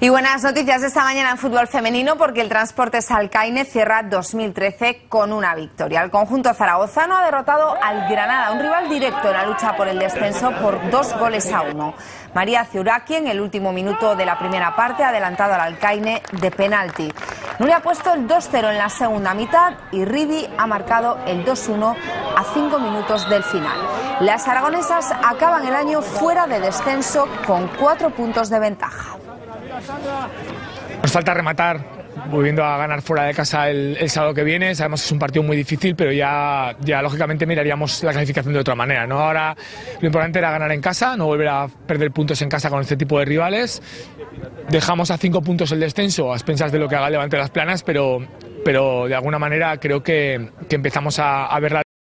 Y buenas noticias esta mañana en fútbol femenino porque el Transporte Salcaine cierra 2013 con una victoria. El conjunto zaragozano ha derrotado al Granada, un rival directo en la lucha por el descenso por dos goles a uno. María Ciuraki en el último minuto de la primera parte ha adelantado al Alcaine de penalti. Nuria ha puesto el 2-0 en la segunda mitad y Ribi ha marcado el 2-1 a cinco minutos del final. Las aragonesas acaban el año fuera de descenso con cuatro puntos de ventaja. Nos falta rematar, volviendo a ganar fuera de casa el, sábado que viene. Sabemos que es un partido muy difícil, pero ya, ya lógicamente miraríamos la clasificación de otra manera. ¿no? Ahora lo importante era ganar en casa, no volver a perder puntos en casa con este tipo de rivales. Dejamos a cinco puntos el descenso, a expensas de lo que haga el Levante las Planas, pero, pero de alguna manera creo que, que empezamos a ver la